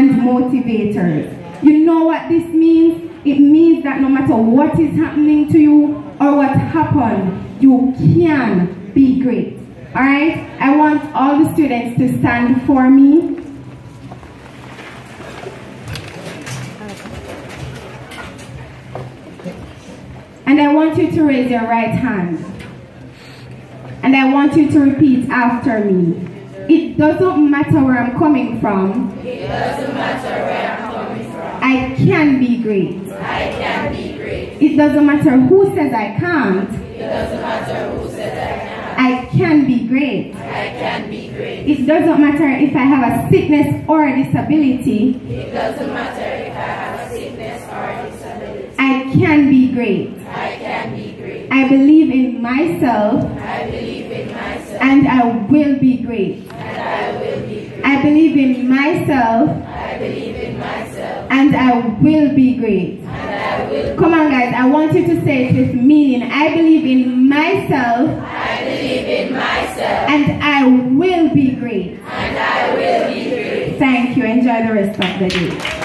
and motivators. You know what this means? It means that no matter what is happening to you or what happened, you can be great. Alright? I want all the students to stand for me. And I want you to raise your right hand. And I want you to repeat after me. It doesn't matter where I'm coming from. It doesn't matter where I'm coming from. I can be great. I can be great. It doesn't matter who says I can't. It doesn't matter who says I can't. I can be great. I can be great. It doesn't matter if I have a sickness or a disability. It doesn't matter if I have a sickness or a disability. I can be great. I can be great. I believe in myself I believe in myself and I will be great. and I will be great. I believe in myself I believe in myself and I will be great. and I will. Come on, guys, I want you to say it with meaning. I believe in myself I believe in myself and I will be great. and I will be great. Thank you. Enjoy the rest of the day.